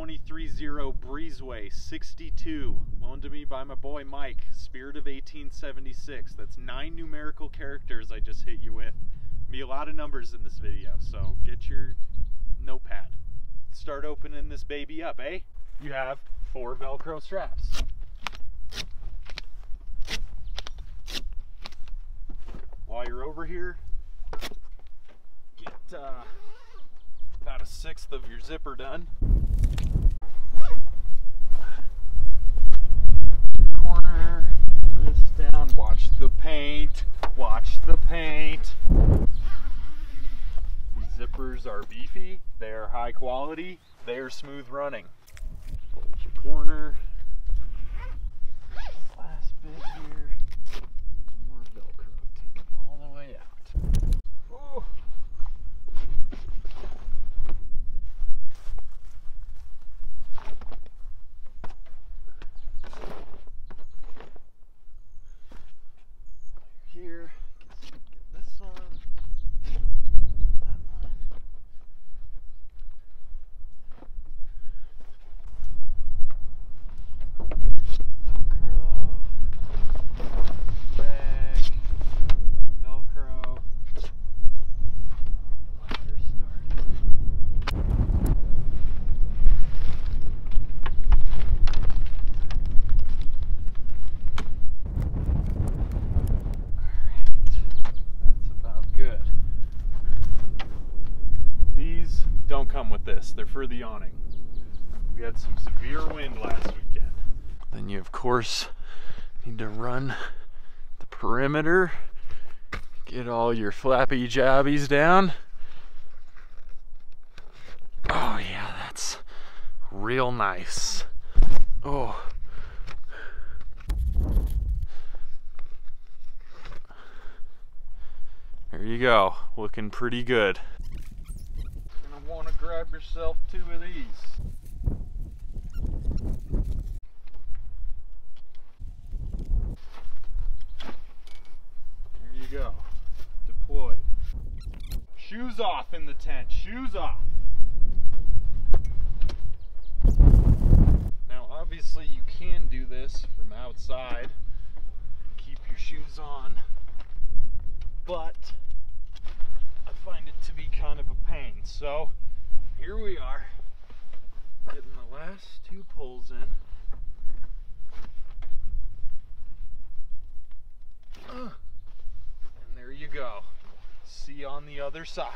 23Zero Breezeway 62, loaned to me by my boy Mike, Spirit of 1876. That's nine numerical characters I just hit you with. Be a lot of numbers in this video, so get your notepad. Start opening this baby up, eh? You have four Velcro straps. While you're over here, get uh, about a sixth of your zipper done. Corner, this down, watch the paint, watch the paint. These zippers are beefy, they are high quality, they are smooth running. Corner. Last bit here. More Velcro. Take them all the way out. Oh. Here. Get this one. That one. Velcro. Bag. Velcro. Lighter started. Alright, that's about good. These don't come with this, they're for the awning. We had some severe wind last weekend. Then you, of course, need to run the perimeter, get all your flappy jobbies down. Oh, yeah, that's real nice. Oh. There you go, looking pretty good. Want to grab yourself two of these. There you go, deployed. Shoes off in the tent, shoes off. Now, obviously, you can do this from outside and keep your shoes on, but find it to be kind of a pain. So, here we are, getting the last two poles in. Uh, and there you go. See you on the other side.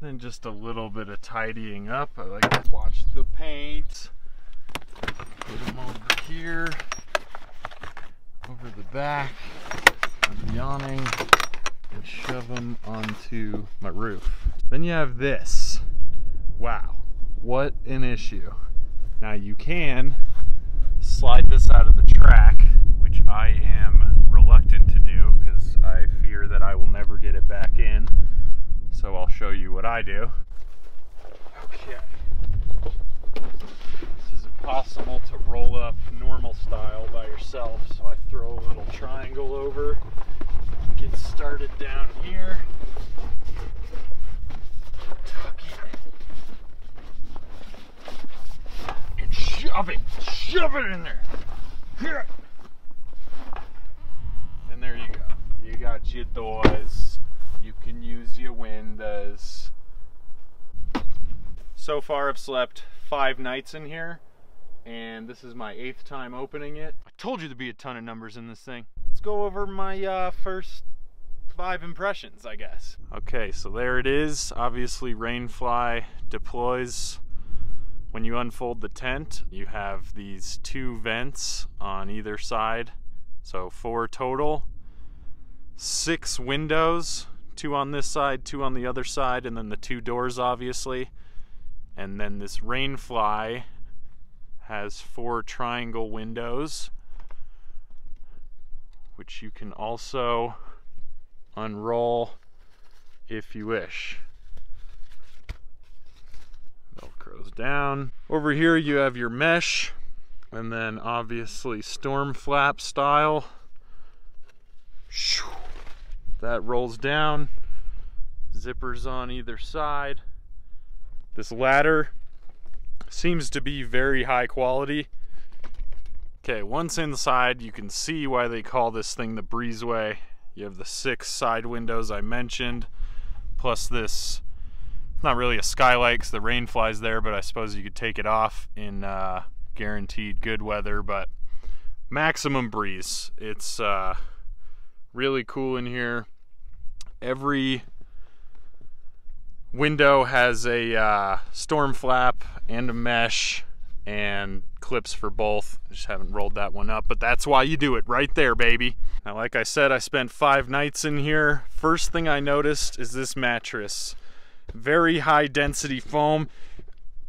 Then just a little bit of tidying up. I like to watch the paint. Put them over here, over the back of the awning, and shove them onto my roof. Then you have this. Wow, what an issue. Now you can slide this out of the track, which I am reluctant to do because I fear that I will never get it back in. So I'll show you what I do. Okay. This is impossible to roll up normal style by yourself, so I throw a little triangle over, get started down here. Tuck it. And shove it! It in there! Here! And there you go. You got your doors. You can use your windows. So far, I've slept five nights in here, and this is my eighth time opening it. I told you there'd be a ton of numbers in this thing. Let's go over my uh, first five impressions, I guess. Okay, so there it is. Obviously, Rainfly deploys when you unfold the tent. You have these two vents on either side, so four total. Six windows, two on this side, two on the other side, and then the two doors, obviously. And then this Rainfly has four triangle windows, which you can also unroll if you wish. Velcro's down. Over here you have your mesh, and then obviously storm flap style. That rolls down. Zippers on either side. This ladder seems to be very high quality. Okay, once inside, you can see why they call this thing the breezeway. You have the six side windows I mentioned, plus this, not really a skylight because the rain flies there, but I suppose you could take it off in uh, guaranteed good weather, but maximum breeze. It's uh, really cool in here. Every window has a uh, storm flap and a mesh and clips for both. I just haven't rolled that one up, but that's why you do it right there, baby. Now, like I said, I spent five nights in here. First thing I noticed is this mattress. Very high density foam.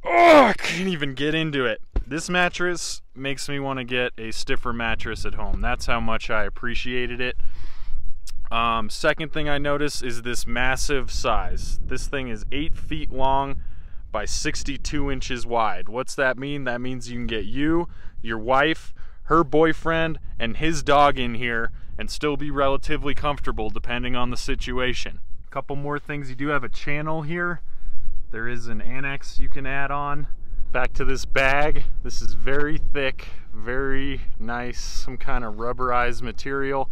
Oh, I can't even get into it. This mattress makes me want to get a stiffer mattress at home. That's how much I appreciated it. Um, second thing I noticed is this massive size. This thing is eight feet long by 62 inches wide. What's that mean? That means you can get you, your wife, her boyfriend, and his dog in here and still be relatively comfortable depending on the situation. Couple more things. You do have a channel here. There is an annex you can add on. Back to this bag. This is very thick, very nice, some kind of rubberized material.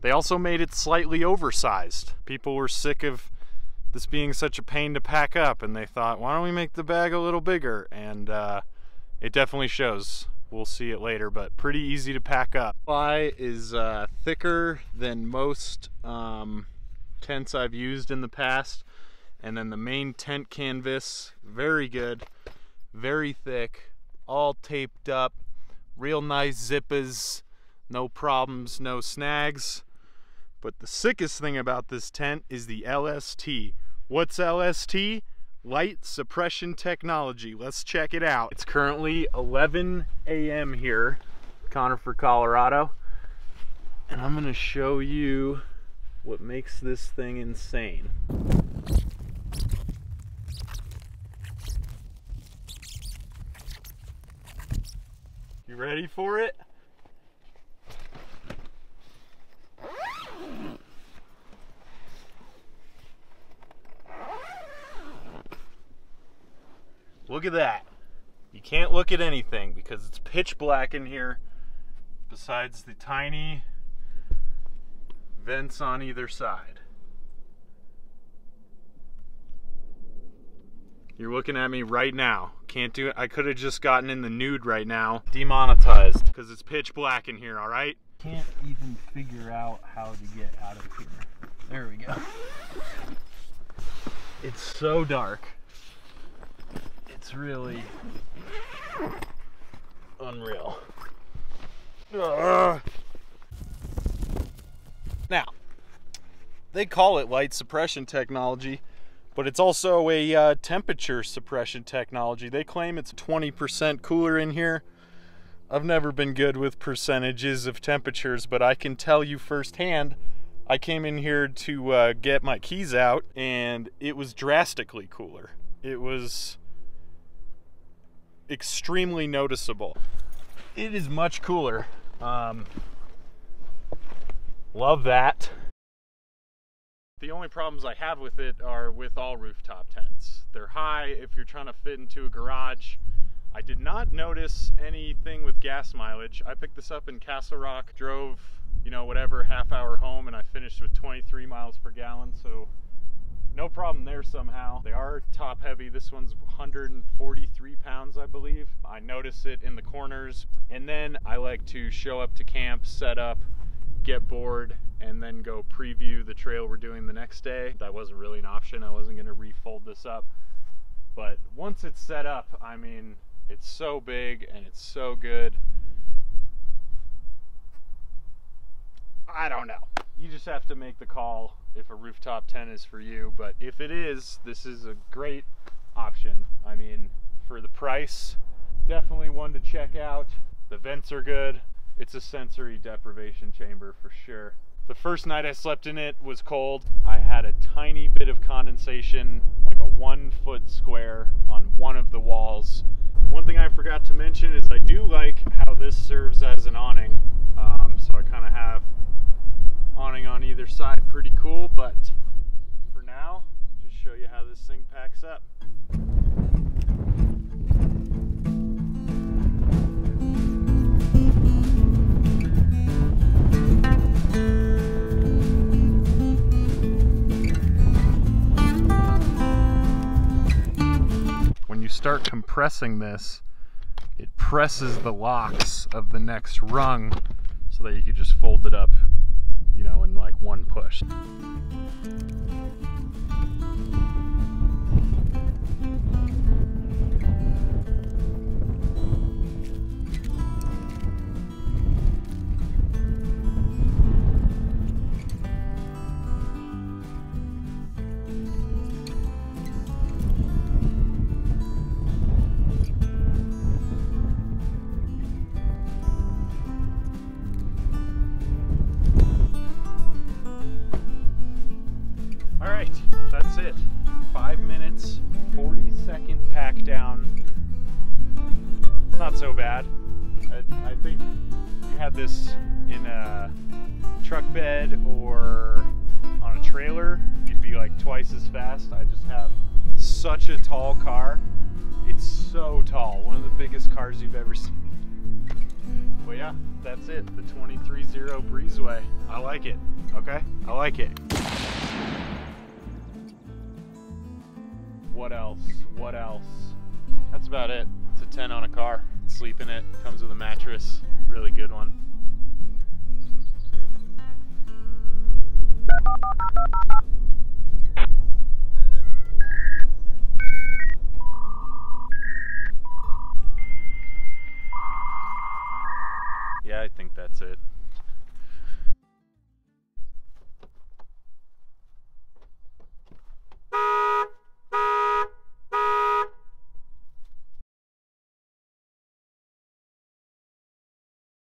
They also made it slightly oversized. People were sick of this being such a pain to pack up and they thought why don't we make the bag a little bigger and uh, it definitely shows we'll see it later but pretty easy to pack up ply is uh, thicker than most um, tents I've used in the past and then the main tent canvas very good very thick all taped up real nice zippers no problems no snags but the sickest thing about this tent is the LST What's LST? Light Suppression Technology. Let's check it out. It's currently 11 a.m. here, Conifer, Colorado. And I'm to show you what makes this thing insane. You ready for it? Look at that. You can't look at anything because it's pitch black in here besides the tiny vents on either side. You're looking at me right now. Can't do it. I could have just gotten in the nude right now. Demonetized because it's pitch black in here, all right? Can't even figure out how to get out of here. There we go. It's so dark it's really unreal. Now, they call it light suppression technology, but it's also a uh, temperature suppression technology. They claim it's 20% cooler in here. I've never been good with percentages of temperatures, but I can tell you firsthand. I came in here to uh, get my keys out, and it was drastically cooler. It was extremely noticeable. It is much cooler. Um, love that. The only problems I have with it are with all rooftop tents. They're high if you're trying to fit into a garage. I did not notice anything with gas mileage. I picked this up in Castle Rock, drove, you know, whatever half hour home, and I finished with 23 miles per gallon. So no problem there somehow. They are top heavy. This one's 143 pounds, I believe. I notice it in the corners. And then I like to show up to camp, set up, get bored, and then go preview the trail we're doing the next day. That wasn't really an option. I wasn't going to refold this up. But once it's set up, I mean, it's so big and it's so good. I don't know. You just have to make the call if a rooftop tent is for you. But if it is, this is a great option. I mean, for the price, definitely one to check out. The vents are good. It's a sensory deprivation chamber for sure. The first night I slept in it was cold. I had a tiny bit of condensation, like a one foot square on one of the walls. One thing I forgot to mention is I do like how this serves as an awning. Um, so I kind of have awning on either side pretty cool but for now just show you how this thing packs up start compressing this, it presses the locks of the next rung so that you could just fold it up, you know, in like one push. Down. Not so bad. I, I think you had this in a truck bed or on a trailer, you'd be like twice as fast. I just have such a tall car. It's so tall, one of the biggest cars you've ever seen. Well, yeah, that's it. The 23Zero Breezeway. I like it. Okay, I like it. What else? What else? That's about it. It's a 10 on a car. Sleep in it. Comes with a mattress. Really good one. Yeah, I think that's it.